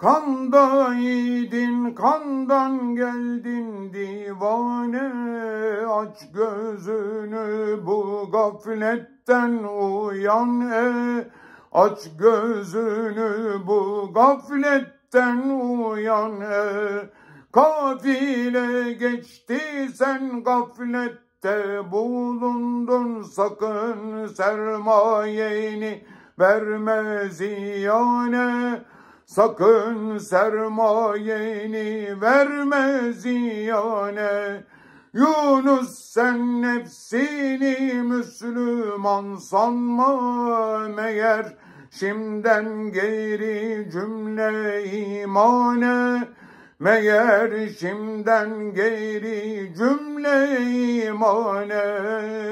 Kanda kandan geldin divane Aç gözünü bu gafletten uyan e. Aç gözünü bu gafletten uyan e. Kafile geçti sen gaflette bulundun sakın sermayeni verme ziyane Sakın sermayeni verme ziyane. Yunus sen nefsini Müslüman sanma meğer. Şimden geri cümle imane. Meğer şimden geri cümle imane.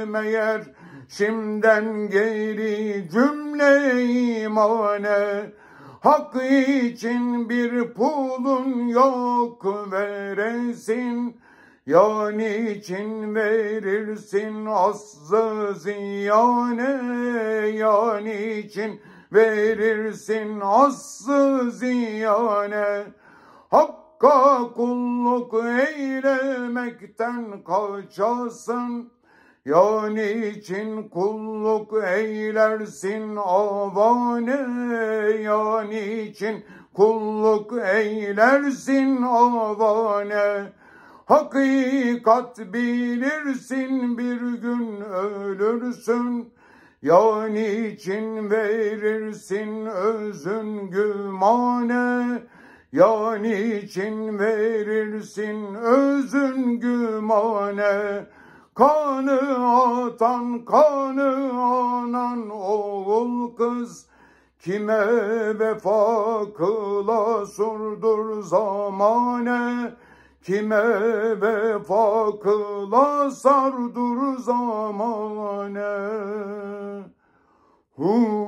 Meğer şimden geri cümle imane Hak için bir pulun yok veresin. Ya niçin verirsin aslı ziyane? Ya niçin verirsin aslı ziyane? Hakka kulluk eylemekten kaçasın. Ya niçin kulluk eylersin avane? Ya niçin kulluk eylersin avane? Hakikat bilirsin bir gün ölürsün. Ya niçin verirsin özün gümane? Ya niçin verirsin özün gümane? Kanı atan, kanı anan oğul kız, Kime vefa kıla surdur zamane, Kime vefa kıla sardur zamane. Hu